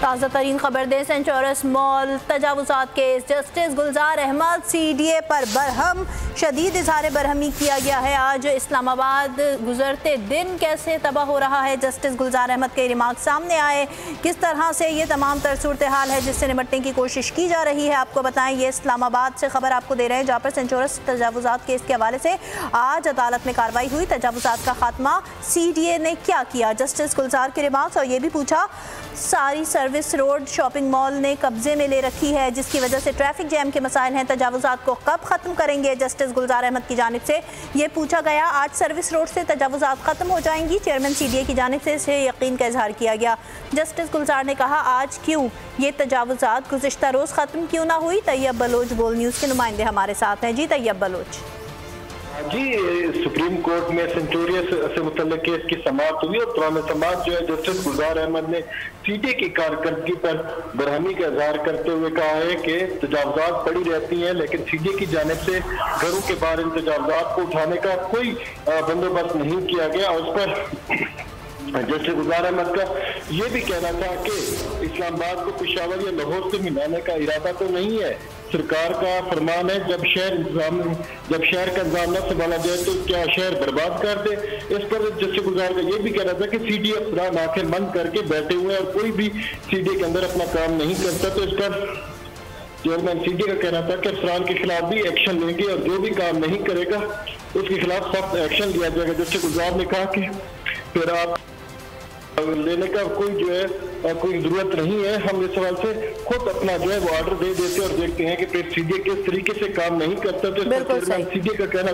تازہ ترین خبر دے Centaurus mall تجاوزات case. Justice Gulzar Ahmed C D A پر برہم۔ شدید اظہار برہمی کیا گیا ہے۔ آج اسلام آباد گزرتے دن کیسے تباہ ہو رہا ہے؟ جسٹس گلزار احمد کے ریمارک سامنے آئے۔ کس طرح سے یہ تمام تر صورتحال ہے جس سے نمٹنے کی کوشش کی جا رہی ہے؟ آپ کو بتائیں، یہ اسلام آباد سے خبر آپ کو دے رہے ہیں، جہاں پر سینچورس تجاوزات کیس کے حوالے سے آج عدالت میں کاروائی ہوئی۔ تجاوزات کا خاتمہ سی ڈی اے نے کیا کیا؟ جسٹس گلزار کے ریمارکس اور یہ بھی پوچھا ساری سروس روڈ شاپنگ مال نے قبضے میں لے رکھی ہے، جس کی وجہ سے ٹریفک جیم کے مسائل ہیں۔ تجاوزات کو کب ختم کریں گے؟ جسٹس گلزار احمد کی جانب سے یہ پوچھا گیا۔ آج سروس روڈ سے تجاوزات ختم ہو جائیں گی۔ چیئرمین سی ڈی اے کی جانب سے اسے یقین کا اظہار کیا گیا۔ جسٹس گلزار نے کہا، آج کیوں یہ تجاوزات گزشتہ روز ختم کیوں نہ ہوئی؟ طیب بلوچ بول نیوز کے نمائندے ہمارے ساتھ ہیں۔ جی طیب بلوچ۔ جی سپریم کورٹ میں سینچوریس سے متعلق کیس کی سماعت ہوئی اور قرآن سماعت جو ہے جسٹس گلزار احمد نے سی ڈی کی کارکردگی پر برہمی کا اظہار کرتے ہوئے کہا ہے کہ تجاوزات پڑی رہتی ہیں، لیکن سی ڈی کی جانب سے گھروں کے باہر ان تجاوزات کو اٹھانے کا کوئی بندوبست نہیں کیا گیا۔ اور اس پر جیسے گزار احمد کا یہ بھی کہنا تھا کہ اسلام آباد کو پشاور یا لاہور سے ملانے کا ارادہ تو نہیں ہے۔ سرکار کا فرمان ہے، جب شہر انتظام جب شہر کا انتظام نہ سنبھالا جائے تو کیا شہر برباد کر دے؟ اس پر جسٹس گزار کا یہ بھی کہنا تھا کہ سی ڈی افراد آنکھیں بند کر کے بیٹھے ہوئے ہیں اور کوئی بھی سی ڈی کے اندر اپنا کام نہیں کرتا۔ تو اس پر چیئرمین سی ڈی کا کہنا تھا کہ افسران کے خلاف بھی ایکشن لیں گے اور جو بھی کام نہیں کرے گا، اس کے خلاف سخت ایکشن لیا جائے گا۔ جسٹس گزار نے کہا کہ پھر آپ لینے کا کوئی جو ہے کوئی ضرورت نہیں ہے۔ ہم اس سوال سے خود اپنا جو ہے وہ آرڈر دے دیتے اور دیکھتے ہیں کہ پھر سی ڈی کس طریقے سے کام نہیں کرتا تو سی ڈی کا کہنا